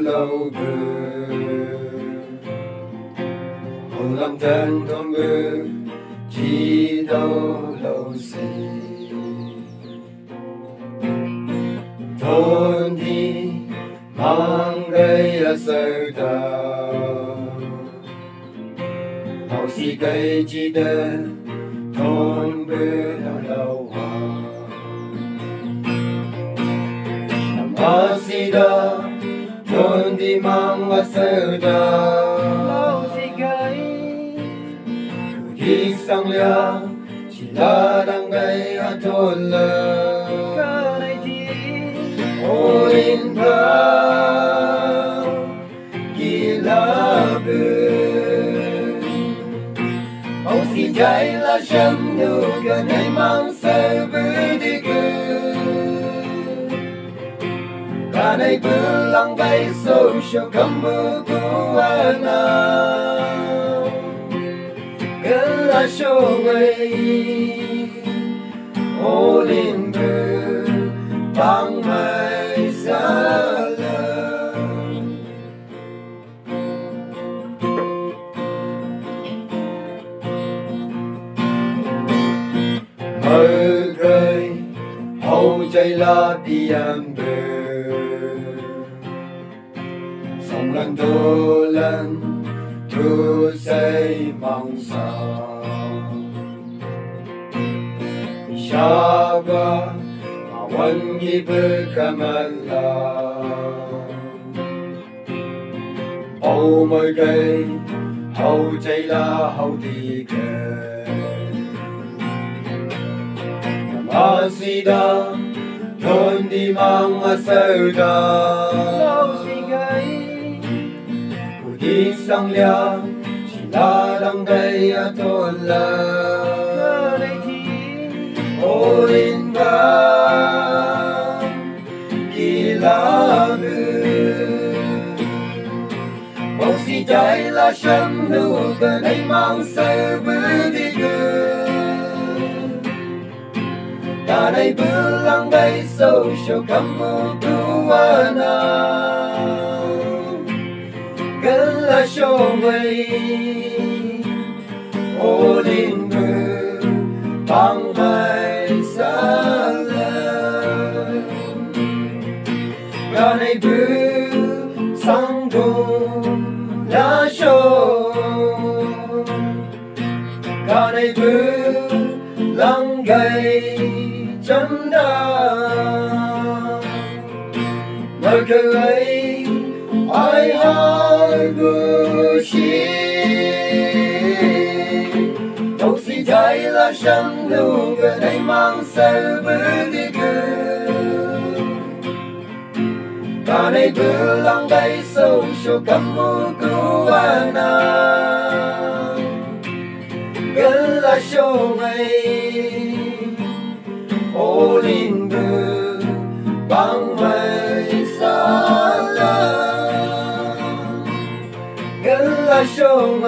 lâu bờ. Hồn lòng thân thôn bờ chỉ đâu lâu xì. Thôn đi mang và sơ đà gầy Đi sang lia Chỉ là đang gây ở thôn lờ thơ Kỳ lá bư. Ông xin chạy là chấm nụ gần hay mang sơ này bư lăng bay sâu sâu cầm mơ cụ ana Cứ là show way Ô linh bư Bang mai xa lờ. Mơ rơi Hậu chạy là đi em bờ Sông lần tu lần Tu xây mong sao. Shaba Awangi berkamala Ô mời cây Hậu chạy là hậu đi kề. Asida Thôn đi mang mà sơ đa đi sang lia Chỉ là đang gây ở thôn là. Cơ này thì Ô linh ba lá xì cháy là sâm nụ Gần ấy mang sơ bư đi gư Ta đây bư lăng bay sâu sâu cầm mô tu ana Gần là sâu mây Ô linh Bang mai xa lờ Ga sang cùng lá sâu Ga này bư lăng gầy chân đà Mơ cơ ấy ai hai bư chi Đâu si chạy là sân lưu gần mang sơ bư đi cư Cả này đầy sâu sâu cầm mô cứu ana Gần là sâu mây. Ô linh bư băng mây. Gần là sâu